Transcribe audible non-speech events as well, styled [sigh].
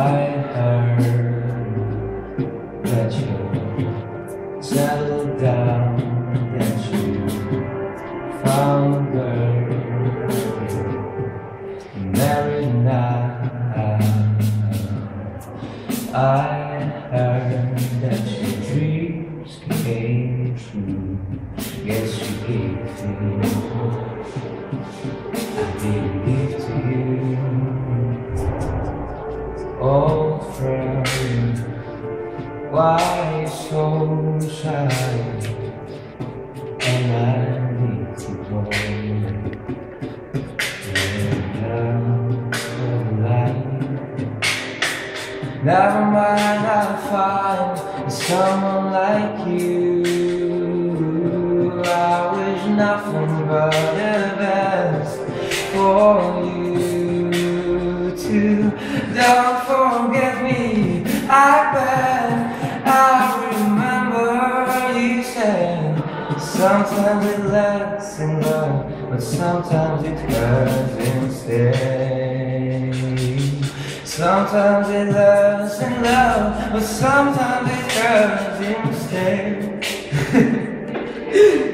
I heard that you settled down, that you found a girl, married now. I heard that your dreams came true. Guess you gave. Old friend, why so shy? And I need to go. Never mind, I'll find someone like you. I wish nothing but the best for you too. Don't forget me, I bet. I remember you said sometimes it lasts in love, but sometimes it hurts instead. Sometimes it lasts in love, but sometimes it hurts instead. [laughs]